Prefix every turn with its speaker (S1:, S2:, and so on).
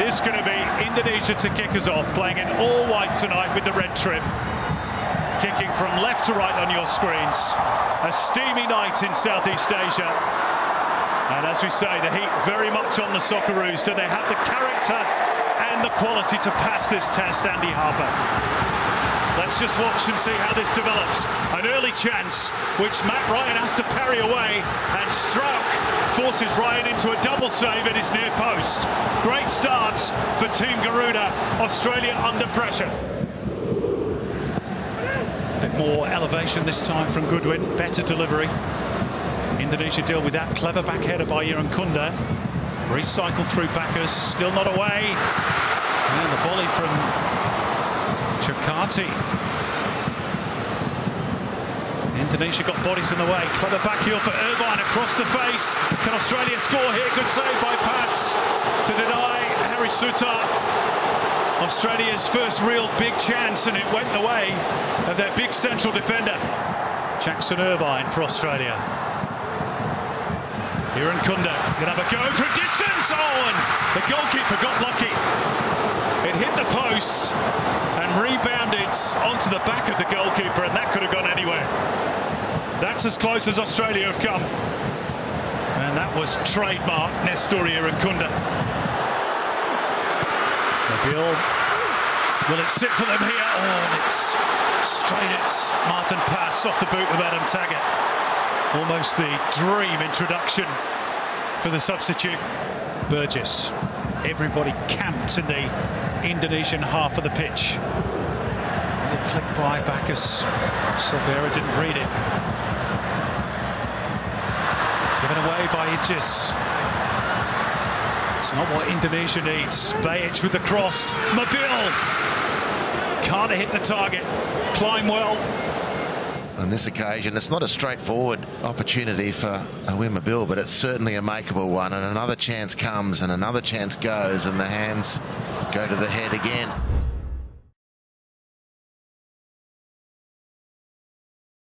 S1: It is going to be Indonesia to kick us off, playing in all white tonight with the red trim. Kicking from left to right on your screens. A steamy night in Southeast Asia. And as we say, the heat very much on the Socceroos. Do they have the character and the quality to pass this test, Andy Harper? Let's just watch and see how this develops. An early chance, which Mat Ryan has to parry away, and Struick forces Ryan into a double save at his near post. Great starts for Team Garuda. Australia under pressure. A bit more elevation this time from Goodwin. Better delivery. Indonesia deal with that. Clever back header by Irankunda. Recycle through Baccus. Still not away. And the volley from Chakati. Indonesia got bodies in the way. Clever back heel for Irvine across the face. Can Australia score here? Good save by Paes to deny Harry Souttar. Australia's first real big chance, and it went the way of their big central defender. Jackson Irvine for Australia. Irankunda gonna have a go from distance. Oh, and the goalkeeper got lucky. It hit the post and rebounded onto the back of the goalkeeper, and that could have gone anywhere. That's as close as Australia have come. And that was trademark Nestory Irankunda. Mabil, will it sit for them here? Oh, and it's straight at Maarten Paes off the boot of Adam Taggart. Almost the dream introduction for the substitute. Burgess. Everybody camped in the Indonesian half of the pitch. Flicked by Baccus. Silvera didn't read it. Given away by Idzes. It's not what Indonesia needs. Behich with the cross. Mabil can't hit the target. Climb well.
S2: On this occasion, it's not a straightforward opportunity for Awer Mabil, but it's certainly a makeable one. And another chance comes and another chance goes, and the hands go to the head again.